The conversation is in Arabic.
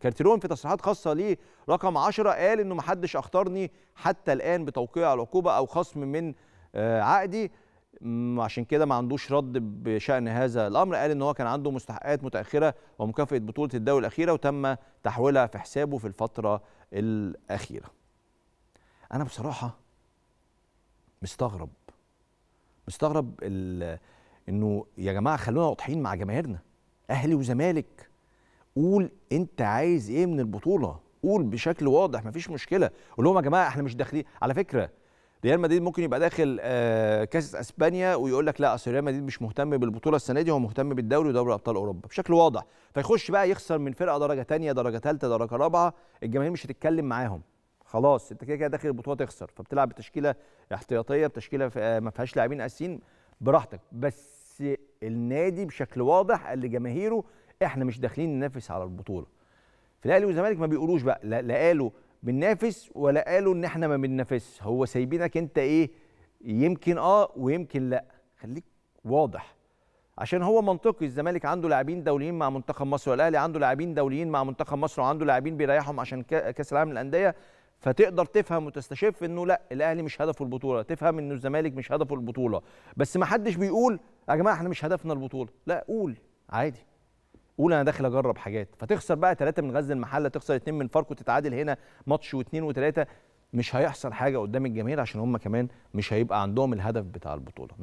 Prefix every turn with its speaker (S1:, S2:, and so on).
S1: كارتيرون في تصريحات خاصة ليه رقم 10 قال إنه ما حدش اخطرني حتى الآن بتوقيع العقوبة أو خصم من آه، عقدي. عشان كده ما عندوش رد بشأن هذا الأمر. قال إن هو كان عنده مستحقات متأخرة ومكافأة بطولة الدوري الأخيرة وتم تحويلها في حسابه في الفترة الأخيرة. أنا بصراحة مستغرب مستغرب إنه يا جماعة خلونا واضحين مع جماهيرنا أهلي وزمالك. قول انت عايز إيه من البطولة. قول بشكل واضح مفيش مشكلة. قول لهم يا جماعة إحنا مش داخلين. على فكرة ريال مدريد ممكن يبقى داخل آه، كاس اسبانيا ويقول لك لا اصل ريال مدريد مش مهتم بالبطولة السنة دي هو مهتم بالدوري ودوري أبطال أوروبا. بشكل واضح. فيخش بقى يخسر من فرقة درجة تانية درجة ثالثه درجة رابعة الجماهير مش هتتكلم معاهم. خلاص انت كده كده داخل البطولة تخسر. فبتلعب بتشكيلة احتياطية بتشكيلة آه، ما فيهاش لاعبين اساسيين براحتك. بس النادي بشكل واضح قال لجماهيره إحنا مش داخلين ننافس على البطولة. في الأهلي والزمالك ما بيقولوش بقى لا, قالوا بننافس ولا قالوا إن إحنا ما بننافسش هو سايبينك أنت إيه يمكن آه ويمكن لأ. خليك واضح. عشان هو منطقي الزمالك عنده لاعبين دوليين مع منتخب مصر والأهلي عنده لاعبين دوليين مع منتخب مصر وعنده لاعبين بيريحهم عشان كأ- كأس العالم للأندية. فتقدر تفهم وتستشف إنه لأ الأهلي مش هدفه البطولة. تفهم إنه الزمالك مش هدفه البطولة. بس ما حدش بيقول يا جماعة إحنا مش هدفنا البطولة. لا قول عادي. قول أنا داخل اجرب حاجات. فتخسر بقى ثلاثة من غزل المحلة تخسر اثنين من فاركو تتعادل هنا ماتش واثنين وثلاثه مش هيحصل حاجة قدام الجماهير عشان هم كمان مش هيبقى عندهم الهدف بتاع البطولة.